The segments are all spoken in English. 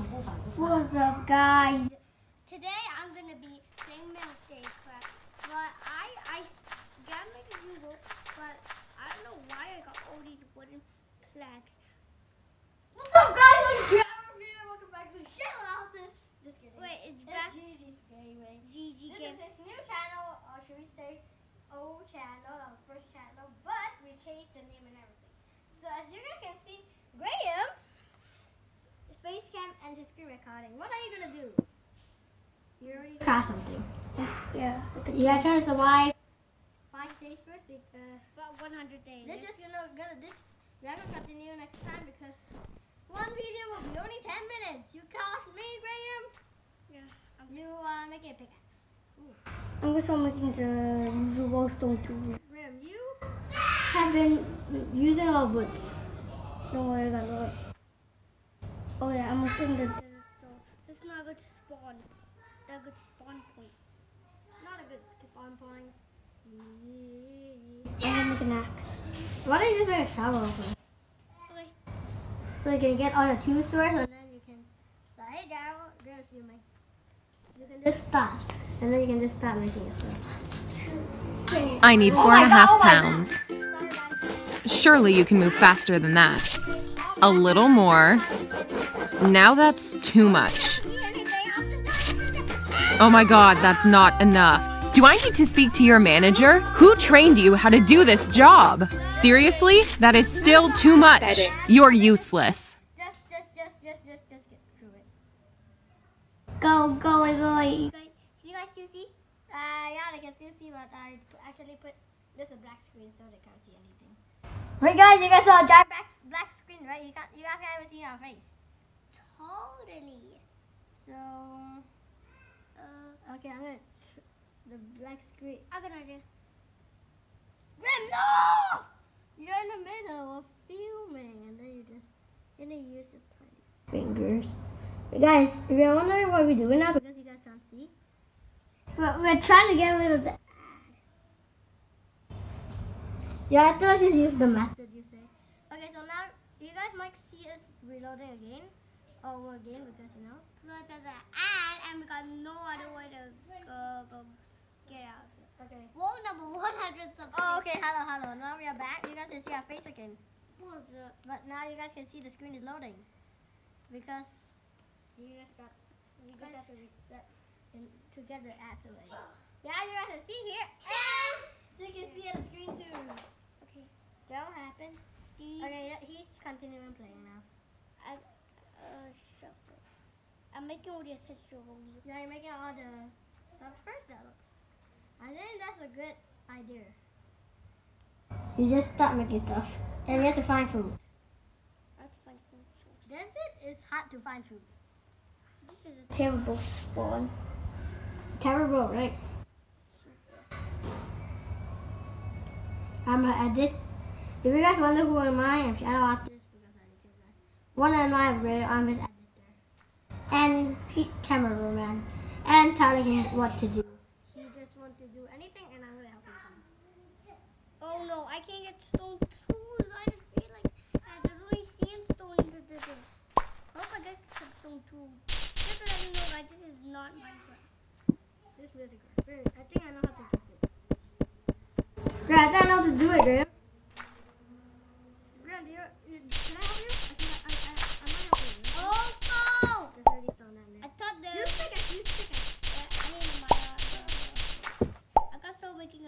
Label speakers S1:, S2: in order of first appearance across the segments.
S1: What's up, guys? Today I'm gonna be playing Minecraft, but I I got my computer, but I don't know why I got all these wooden planks. What's up, guys? I'm Gavin here. Welcome back to Shell Out This. Just kidding. Wait, it's back.
S2: GG's Gaming.
S1: GG
S2: This
S1: game.
S2: is his new channel, or should we say old channel, our first channel, but we changed the name and everything. So as you guys can see, face cam and his screen recording. What are you gonna do? You already caught something.
S1: Yeah.
S2: You gotta try to survive five days first because
S1: About 100 days.
S2: this is gonna gonna this we're gonna continue next time because one video will be only ten minutes. You caught me, Graham.
S1: Yeah.
S2: You uh making a pickaxe.
S1: I'm just making the usual stone tool.
S2: Graham, you have been using a lot of woods.
S1: Don't worry about it. Oh yeah, I'm also in the so this is not a good spawn. Not a good spawn point.
S2: Not a good spawn on point.
S1: I'm gonna make an axe.
S2: Why don't you just make a shovel first?
S1: Okay.
S2: So you can get all your two swords and then you can start. Hey, Daryl, Daryl's filming. You can just start. And then you can just start making it.
S3: I need
S2: Oh
S3: four
S2: my
S3: and a
S2: God,
S3: half
S2: oh my God.
S3: pounds.
S2: Sorry, guys.
S3: Surely you can move faster than that. A little more. Now that's too much. Oh my god, that's not enough. Do I need to speak to your manager? Who trained you how to do this job? Seriously? That is still too much. You're useless.
S2: Just, just, just, just, just, just get through it.
S1: Go, go, go. You guys, can you guys still see?
S2: Uh, yeah, they can still see, but I p- actually put just a black screen so they can't see anything. Wait, guys, you guys saw a giant black, black screen, right? You can't, you guys can't even see our face.
S1: Totally.
S2: So, uh, okay, I'm gonna tr- the black screen.
S1: I got an idea.
S2: Graham, no! You're in the middle of filming, and then you just gonna use your tiny fingers. Hey, guys, if you're wondering what we're doing now because you guys can't see,
S1: But we're trying to get rid of the
S2: yeah, I thought I just use the method you say. Okay, so now you guys might see us reloading again, Oh, over again because you know.
S1: because ad, and we got no other way to go, go get out.
S2: Okay.
S1: Wall number 100 something.
S2: Oh, okay. Hello, hello. Now we are back. You guys can see our face again. But now you guys can see the screen is loading because you just got you guys have to reset and to get the ads away. Oh. Yeah, you guys can see here, and you can see on the screen too.
S1: Okay.
S2: That?
S1: Do you,
S2: Okay, he's continuing playing now.
S1: I, uh, shut. I'm making all the essentials.
S2: Yeah, you're making all the stuff first. That looks. I think that's a good idea. You just start making stuff, and we have to find food.
S1: I have to find food.
S2: Desert is hard to find food.
S1: This is a terrible spawn.
S2: Terrible, right? I'm an edit. If you guys wonder who am I, I'm Shadow Artist because I need to that. One of my brother, I'm his editor. And he cameraman. And telling him what to do. He just wants to do anything and I'm gonna help him.
S1: Oh no, I can't get stone tools. I just feel like uh, there's only sandstone in the desert. Hope I get some stone tools. Just to let you know, guys, this is not Minecraft.
S2: This music. I think I know how to get it. I I know how to do it, Graham. Graham, do you, you, can I help you? I think I, I, I, I might help you.
S1: Also,
S2: There's already stone down
S1: I
S2: there.
S1: thought there
S2: Use pickaxe, use pickaxe.
S1: I need my. Uh, I got start making a base.
S2: You already started making these. It's gonna take a kind of while. After this, you have to go find food, okay? Find food so you will not die. You will not die by hunger bar.
S1: I'm gonna make
S2: What
S1: a
S2: are you doing for today, Graham?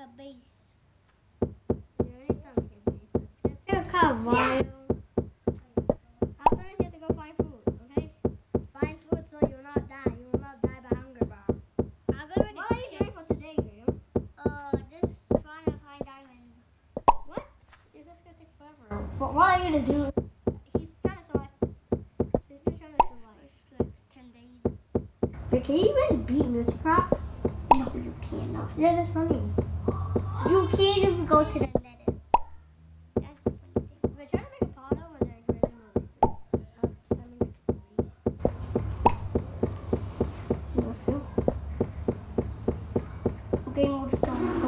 S1: Uh, just trying to find diamonds.
S2: What? It's just gonna take forever. What, what are you gonna do? He's trying to survive. He's just trying to survive.
S1: It's like 10 days.
S2: Wait, can you even beat MultiCraft?
S1: No, you cannot.
S2: Yeah, that's funny
S1: who can go to the nether.
S2: We're trying to make a pod over there in the
S1: next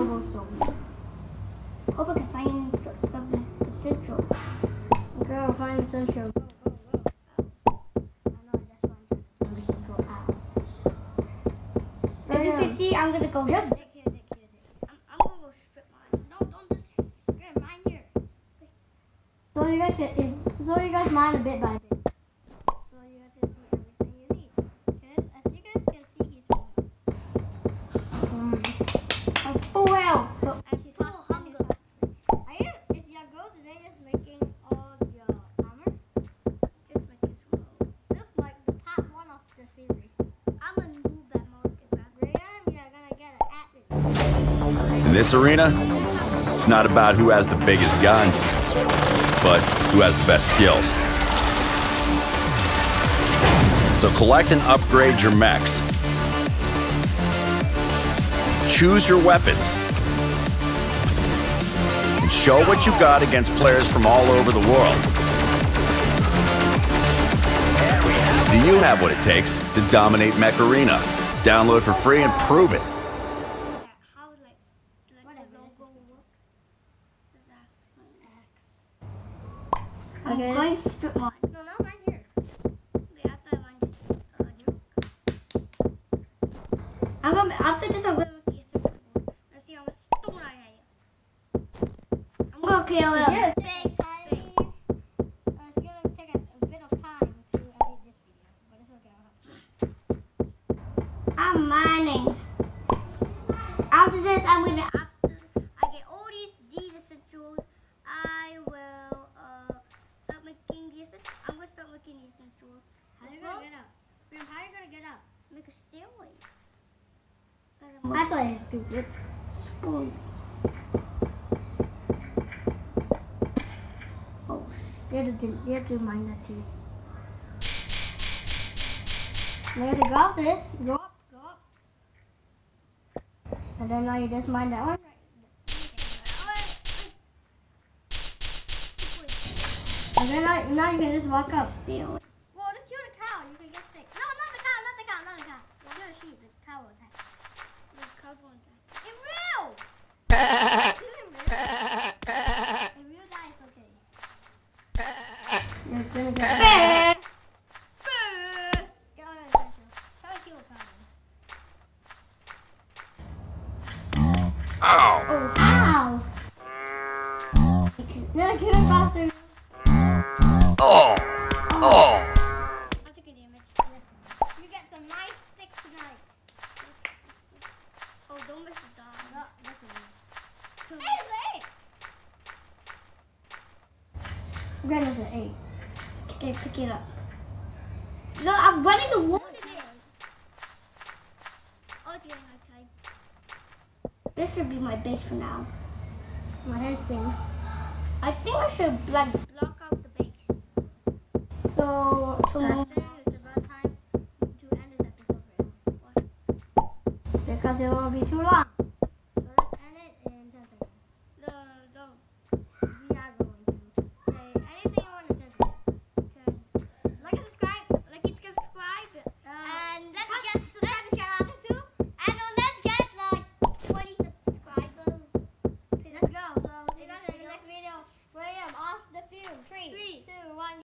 S1: more stone. Hope I can find something central.
S2: Girl, find
S1: central. I'm gonna go.
S2: Yes. So you guys can, so you guys a bit by bit. So you guys can see everything you need. Okay, as you guys can see, he's
S1: I'm um, full. Oh, so,
S2: and he's
S1: full
S2: hot. and he's
S1: hunger.
S2: hot. Are you, is your girl today just making all your armor?
S1: Just make it.
S2: Looks like the part one of.
S4: In this arena, it's not about who has the biggest guns, but who has the best skills. So collect and upgrade your mechs. Choose your weapons. And show what you got against players from all over the world. Do you have what it takes to dominate Mech Arena? Download for free and prove it.
S1: Yeah, how like, like
S2: Whatever,
S1: the
S2: let's
S1: logo
S2: just
S1: works. That's I'm going to strip mine.
S2: No, not mine here.
S1: Okay, after mine just uh. I'm gonna after this I'm gonna make the Let's see how much stone I have. I'm gonna kill it.
S2: Yeah,
S1: Big
S2: tiny.
S1: space.
S2: It's gonna take a, a bit of time to edit this video, but it's okay. I'll help.
S1: I'm mining. After this, I'm gonna after I get all these these essentials, I will uh start making the essentials. I'm gonna start making the essentials.
S2: How you gonna get up? Graham, how you gonna get up?
S1: Make a stairway.
S2: I thought it's stupid.
S1: Spoon. Oh,
S2: You have to, you have to mind that too. You have to go this, go up, go up. And then now you just mind that one. And then now, now you can just walk up. Well, Again, it's an eight.
S1: Okay, pick it up. No, I'm running the wall. This should be my base for now.
S2: My head's thing.
S1: I think I should like block out the base.
S2: So,
S1: So